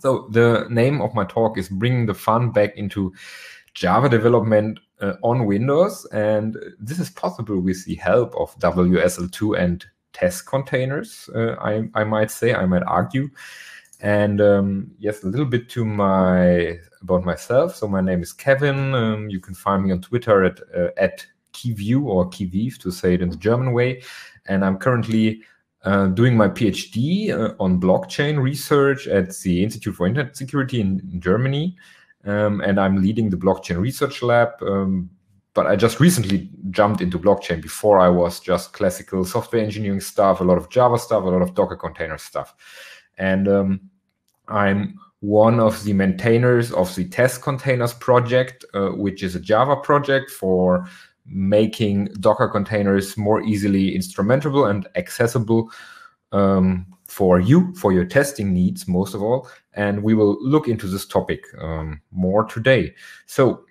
So the name of my talk is bringing the fun back into Java development uh, on Windows, and this is possible with the help of WSL2 and test containers. Uh, I, I might say, I might argue. And um, yes, a little bit to my about myself. So my name is Kevin. Um, you can find me on Twitter at uh, at Kiview or Keyviv to say it in the German way. And I'm currently uh, doing my PhD uh, on blockchain research at the Institute for Internet Security in, in Germany. Um, and I'm leading the blockchain research lab. Um, but I just recently jumped into blockchain. Before I was just classical software engineering stuff, a lot of Java stuff, a lot of Docker container stuff. And um, I'm one of the maintainers of the test containers project, uh, which is a Java project for making Docker containers more easily instrumentable and accessible um, for you, for your testing needs, most of all. And we will look into this topic um, more today. So,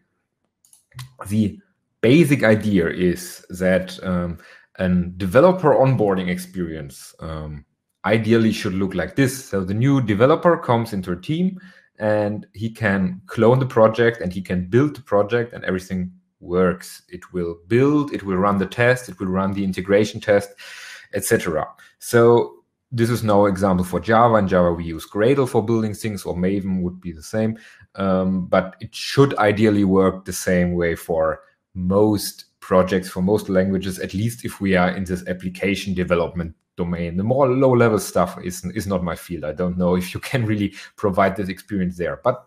the basic idea is that um, a developer onboarding experience um, ideally should look like this. So, the new developer comes into a team and he can clone the project and he can build the project and everything works. It will build, it will run the test, it will run the integration test, etc. So this is no example for Java. In Java, we use Gradle for building things, or Maven would be the same. Um, but it should ideally work the same way for most projects, for most languages, at least if we are in this application development domain. The more low level stuff is, is not my field. I don't know if you can really provide this experience there. But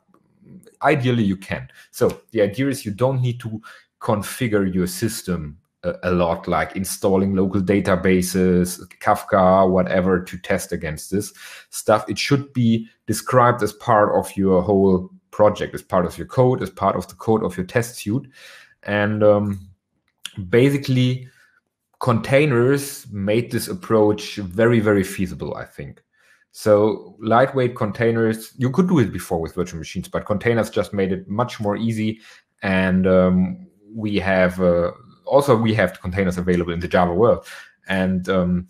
ideally you can. So the idea is you don't need to configure your system a, a, lot, like installing local databases, Kafka, whatever, to test against this stuff. It should be described as part of your whole project, as part of your code, as part of the code of your test suite. And um, basically, containers made this approach very, very feasible, I think. So lightweight containers, you could do it before with virtual machines, but containers just made it much more easy. And um, we have uh, also we have containers available in the Java world, and um,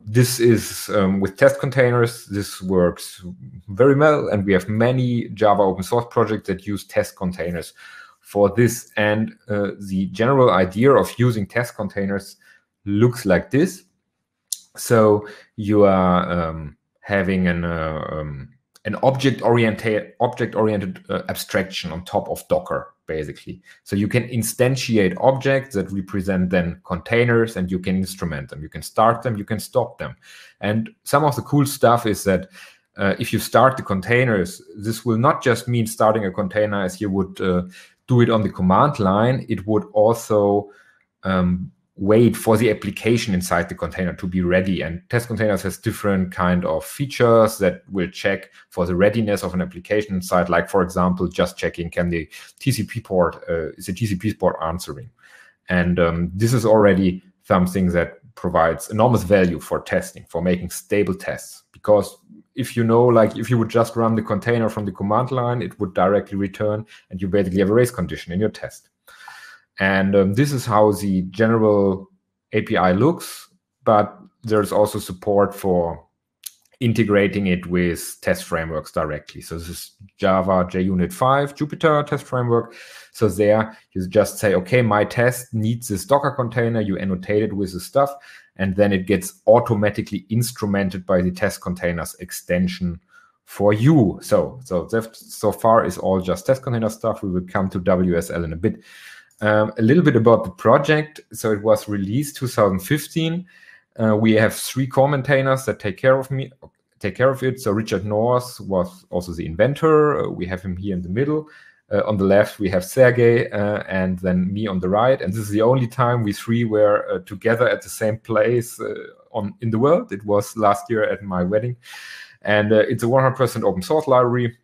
this is um, with test containers. This works very well, and we have many Java open source projects that use test containers for this. And uh, the general idea of using test containers looks like this. So you are um, having an uh, um, an object oriented object oriented uh, abstraction on top of Docker, basically. So you can instantiate objects that represent then containers, and you can instrument them. You can start them, you can stop them, and some of the cool stuff is that. Uh, if you start the containers, this will not just mean starting a container as you would uh, do it on the command line. It would also um, wait for the application inside the container to be ready. And test containers has different kind of features that will check for the readiness of an application inside. Like for example just checking can the tcp port uh, is the tcp port answering? And um, this is already something that provides enormous value for testing for making stable tests. Because if you know like if you would just run the container from the command line it would directly return and you basically have a race condition in your test and um, this is how the general API looks, but there's also support for integrating it with test frameworks directly. So this is Java JUnit 5 Jupiter test framework. So there you just say, okay, my test needs this Docker container. You annotate it with the stuff, and then it gets automatically instrumented by the test containers extension for you. So so that so far is all just test container stuff. We will come to WSL in a bit. Um, a little bit about the project. So it was released 2015. Uh, we have three core maintainers that take care of me, take care of it. So Richard North was also the inventor. Uh, we have him here in the middle. Uh, on the left, we have Sergey, uh, and then me on the right. And this is the only time we three were uh, together at the same place uh, on in the world. It was last year at my wedding, and it's a 100% open source library,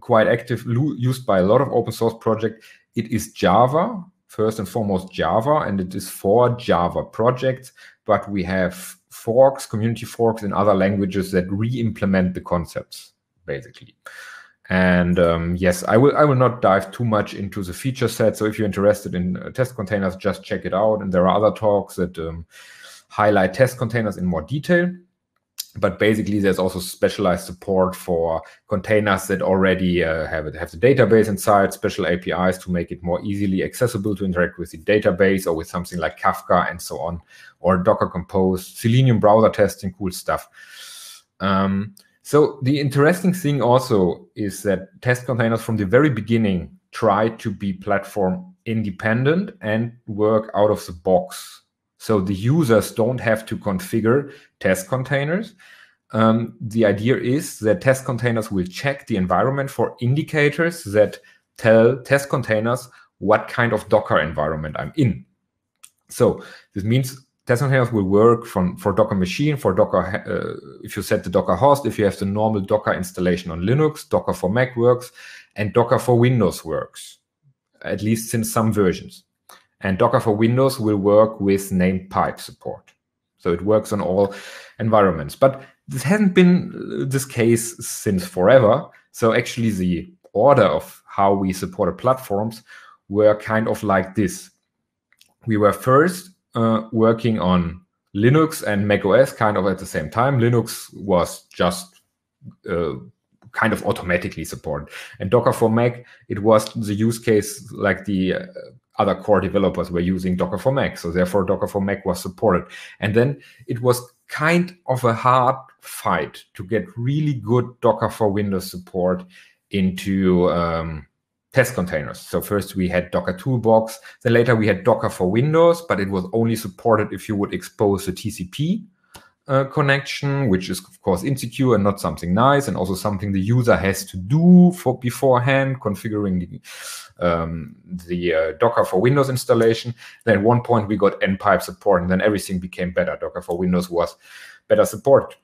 quite active, used by a lot of open source projects it is Java, first and foremost Java, and it is for Java projects, but we have forks, community forks in other languages that re-implement the concepts, basically. And um, yes, I will I will not dive too much into the feature set. So if you're interested in uh, test containers, just check it out. And there are other talks that um, highlight test containers in more detail. But basically there's also specialized support for containers that already uh, have it have the database inside special apis to make it more easily accessible to interact with the database or with something like kafka and so on or docker compose selenium browser testing cool stuff. Um, so the interesting thing also is that test containers from the very beginning try to be platform independent and work out of the box so the users don't have to configure test containers. Um, the idea is that test containers will check the environment for indicators that tell test containers what kind of Docker environment I'm in. So this means test containers will work from for Docker machine, for Docker, uh, if you set the Docker host, if you have the normal Docker installation on Linux, Docker for Mac works, and Docker for Windows works, at least since some versions. And Docker for Windows will work with named pipe support. So it works on all environments. But this hasn't been uh, this case since forever. So actually the order of how we supported platforms were kind of like this. We were first uh, working on Linux and macOS kind of at the same time. Linux was just uh, kind of automatically supported. And Docker for Mac, it was the use case like the uh, other core developers were using Docker for Mac. So therefore, Docker for Mac was supported. And then it was kind of a hard fight to get really good Docker for Windows support into um, test containers. So first we had Docker Toolbox, then later we had Docker for Windows, but it was only supported if you would expose the TCP uh, connection, which is of course insecure and not something nice, and also something the user has to do for beforehand, configuring the um, the uh, Docker for Windows installation. Then at one point we got npipe support, and then everything became better. Docker for Windows was better support.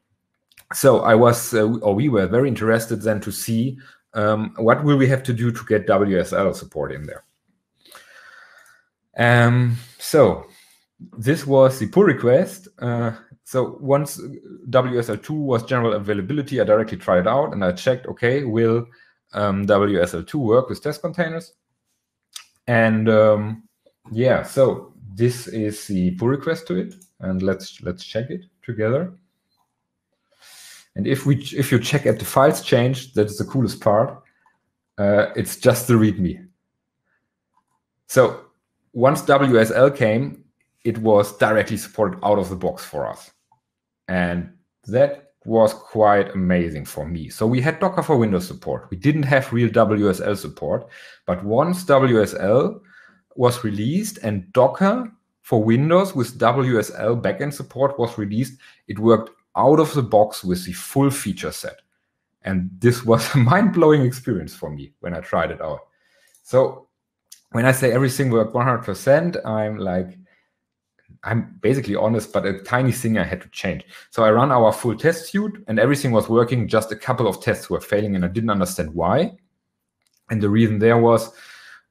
So I was, uh, or we were very interested then to see um, what will we have to do to get WSL support in there. Um, so this was the pull request. Uh, so once WSL2 was general availability, I directly tried it out and I checked, okay, will um, WSL2 work with test containers? And um, yeah, so this is the pull request to it, and let's let's check it together. And if we if you check at the files changed, that is the coolest part. Uh, it's just the README. So once WSL came, it was directly supported out of the box for us. And that was quite amazing for me. So we had Docker for Windows support. We didn't have real WSL support, but once WSL was released and Docker for Windows with WSL backend support was released, it worked out of the box with the full feature set. And this was a mind-blowing experience for me when I tried it out. So when I say everything worked 100%, I'm like, I'm basically honest, but a tiny thing I had to change. So I run our full test suite and everything was working. Just a couple of tests were failing and I didn't understand why. And the reason there was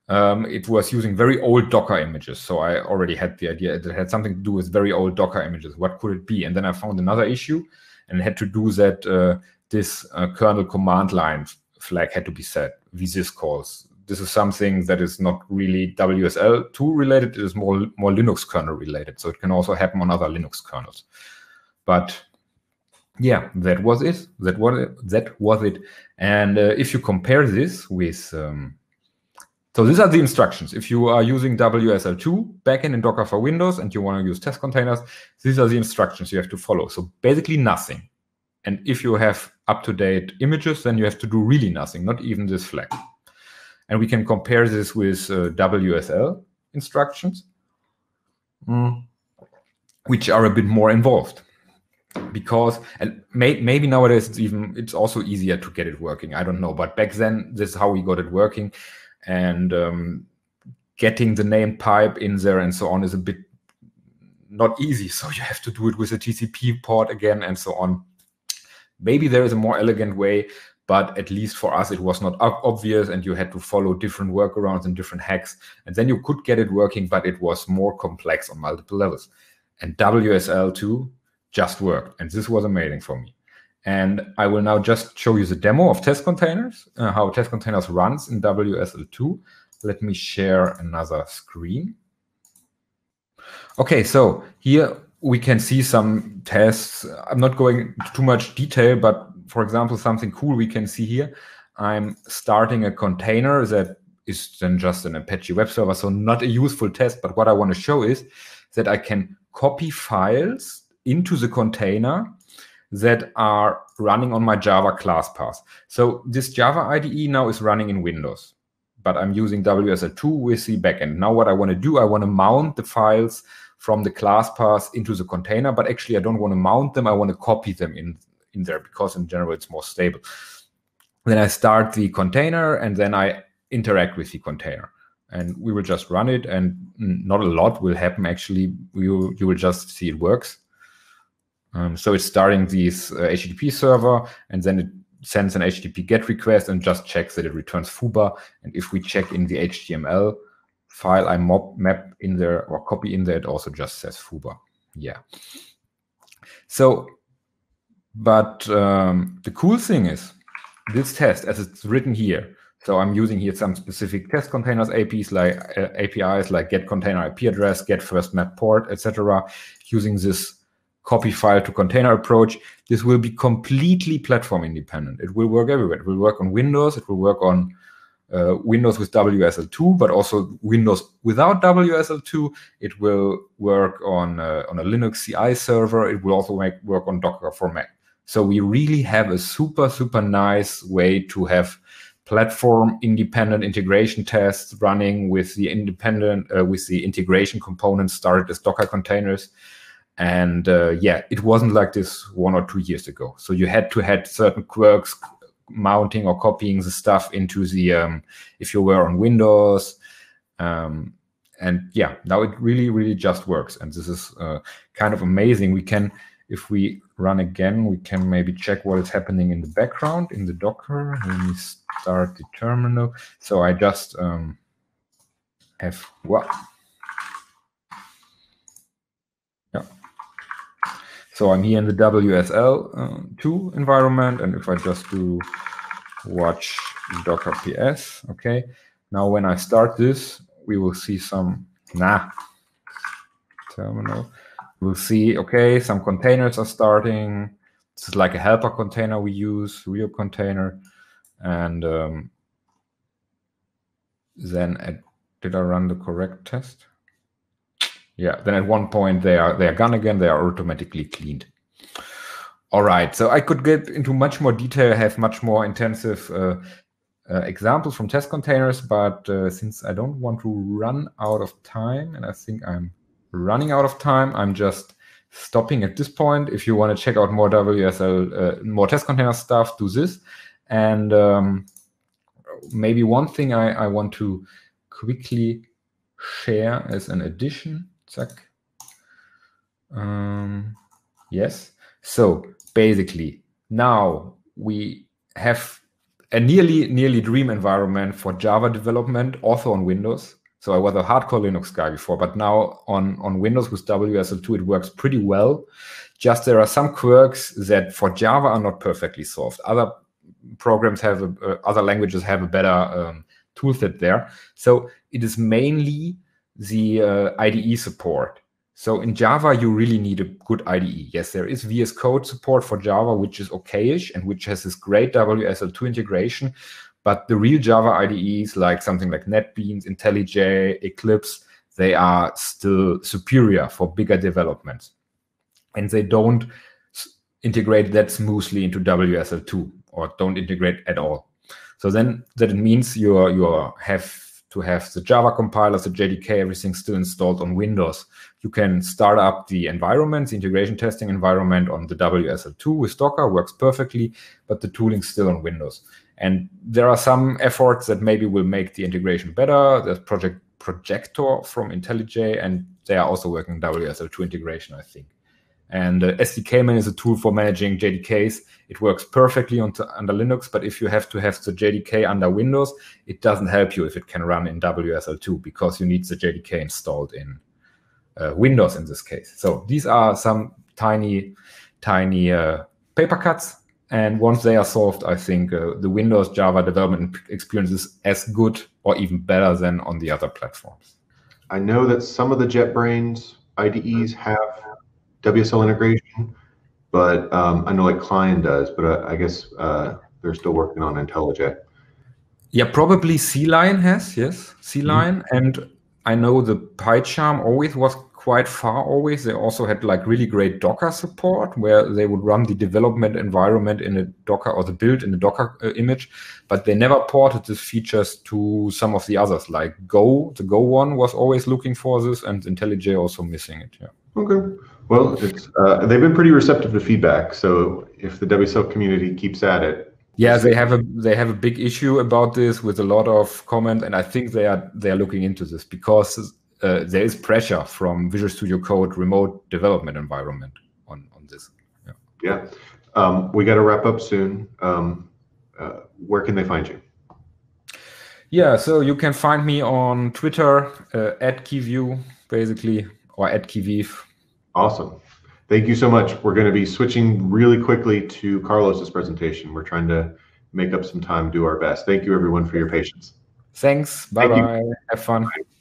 um, it was using very old Docker images. So I already had the idea that it had something to do with very old Docker images. What could it be? And then I found another issue and had to do that uh, this uh, kernel command line flag had to be set, vsyscalls this is something that is not really WSL2 related. It is more more Linux kernel related. So it can also happen on other Linux kernels. But yeah, that was it. That was it. That was it. And uh, if you compare this with um, so these are the instructions. If you are using WSL2 backend in Docker for Windows and you want to use test containers, these are the instructions you have to follow. So basically nothing. And if you have up-to-date images, then you have to do really nothing, not even this flag. And we can compare this with uh, WSL instructions, mm. which are a bit more involved. Because and may, maybe nowadays it's even it's also easier to get it working. I don't know, but back then this is how we got it working, and um, getting the named pipe in there and so on is a bit not easy. So you have to do it with a TCP port again and so on. Maybe there is a more elegant way, but at least for us it was not obvious and you had to follow different workarounds and different hacks. And then you could get it working but it was more complex on multiple levels. And wsl2 just worked. And this was amazing for me. And i will now just show you the demo of test containers uh, how test containers runs in wsl2 let me share another screen. Okay so here we can see some tests. I'm not going too much detail, but for example, something cool we can see here. I'm starting a container that is then just an Apache web server, so not a useful test. But what I want to show is that I can copy files into the container that are running on my Java class path. So this Java IDE now is running in Windows, but I'm using WSL2 with the backend. Now what I want to do, I want to mount the files from the class path into the container, but actually I don't want to mount them. I want to copy them in, in there because in general it's more stable. Then I start the container and then I interact with the container. And we will just run it and not a lot will happen actually. You you will just see it works. Um, so it's starting this uh, http server and then it sends an http get request and just checks that it returns foobar and if we check in the html file i mob, map in there or copy in there it also just says foobar yeah. So but um, the cool thing is this test as it's written here so I'm using here some specific test containers APIs like uh, APIs like get container IP address, get first map port, etc. Using this copy file to container approach, this will be completely platform independent. It will work everywhere. It will work on Windows. It will work on uh, Windows with WSL2, but also Windows without WSL2. It will work on uh, on a Linux CI server. It will also make work on Docker for Mac. So we really have a super super nice way to have platform independent integration tests running with the independent uh, with the integration components started as docker containers. And uh, yeah it wasn't like this one or two years ago. So you had to had certain quirks mounting or copying the stuff into the um, if you were on windows. Um, and yeah now it really really just works. And this is uh, kind of amazing. We can if we run again, we can maybe check what is happening in the background in the Docker. Let me start the terminal. So I just um, have, well, yeah. So I'm here in the WSL2 uh, environment. And if I just do watch Docker PS, okay. Now when I start this, we will see some, nah, terminal we'll see, okay, some containers are starting. This is like a helper container we use, real container. And um, then at, did I run the correct test? Yeah, then at one point they are they are gone again, they are automatically cleaned. All right, so I could get into much more detail, have much more intensive uh, uh, examples from test containers, but uh, since I don't want to run out of time, and I think I'm running out of time. I'm just stopping at this point. If you want to check out more WSL, uh, more test container stuff, do this. And um, maybe one thing I, I want to quickly share as an addition. Zack. Um, yes. So basically, now we have a nearly nearly dream environment for Java development, also on Windows. So I was a hardcore Linux guy before, but now on, on Windows with WSL2, it works pretty well. Just there are some quirks that for Java are not perfectly solved. Other programs have, a, uh, other languages have a better um, toolset there. So it is mainly the uh, IDE support. So in Java, you really need a good IDE. Yes, there is VS Code support for Java, which is okayish and which has this great WSL2 integration. But the real Java IDEs, like something like NetBeans, IntelliJ, Eclipse, they are still superior for bigger developments. And they don't integrate that smoothly into WSL2 or don't integrate at all. So then that means you you have to have the Java compilers, the JDK, everything still installed on Windows. You can start up the environment, the integration testing environment on the WSL2 with Docker, works perfectly, but the tooling's still on Windows. And there are some efforts that maybe will make the integration better. There's Project Projector from IntelliJ, and they are also working WSL2 integration, I think. And uh, SDKman is a tool for managing JDKs. It works perfectly on under Linux, but if you have to have the JDK under Windows, it doesn't help you if it can run in WSL2 because you need the JDK installed in uh, Windows in this case. So these are some tiny, tiny uh, paper cuts and once they are solved, I think uh, the Windows Java development experience is as good or even better than on the other platforms. I know that some of the JetBrains IDEs have WSL integration, but um, I know like CLion does, but uh, I guess uh, they're still working on IntelliJ. Yeah, probably CLion has, yes, CLion. Mm-hmm. And I know the PyCharm always was quite far always. They also had like really great Docker support where they would run the development environment in a Docker or the build in a Docker uh, image, but they never ported these features to some of the others like Go. The Go one was always looking for this and IntelliJ also missing it. Yeah. Okay. Well, it's uh, they've been pretty receptive to feedback. So if the WSL community keeps at it, yeah, they have a they have a big issue about this with a lot of comment, and I think they are they are looking into this because uh, there is pressure from Visual Studio Code remote development environment on on this. Yeah, yeah. Um, we got to wrap up soon. Um, uh, where can they find you? Yeah, so you can find me on Twitter uh, at Kiview, basically, or at Keyviv. Awesome. Thank you so much. We're going to be switching really quickly to Carlos's presentation. We're trying to make up some time, do our best. Thank you, everyone, for your patience. Thanks. Bye bye. Have fun. Bye.